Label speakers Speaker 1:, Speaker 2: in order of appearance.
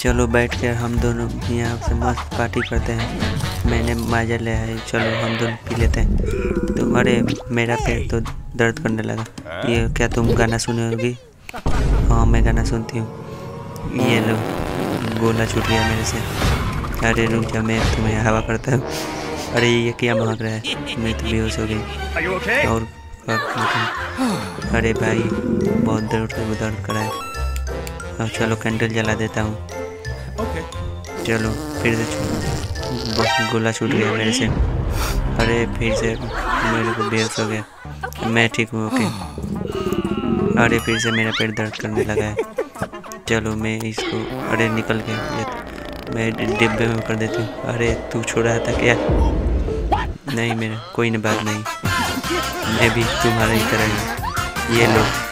Speaker 1: चलो बैठ कर हम दोनों यहाँ से मस्त पार्टी करते हैं। मैंने माजा ले आई चलो हम दोनों पी लेते हैं। तो अरे मेरा पेट तो दर्द करने लगा। ये क्या तुम गाना सुने होगी? हाँ मैं गाना सुनती हूँ। ये लो गोला छूट गया मेरे से। अरे रुक जा मैं तुम्हें हवा करता हूँ। अरे ये क्या महक रहा है? मैं तो बेहोश हो गई और अरे भाई बहुत दर्द दर्द करा है। अब चलो कैंडल जला देता हूँ। चलो फिर से गोला छूट गया मेरे से। अरे फिर से मेरे को बेहोश हो गया। मैं ठीक हूँ ओके अरे फिर से मेरा पेट दर्द करने लगा है। चलो मैं इसको अरे निकल गया। तो मैं डिब्बे में कर देती हूँ। अरे तू छोड़ा था क्या? नहीं मेरा कोई न बात नहीं। मैं भी तुम्हारा ही तरह हूँ। ये लो।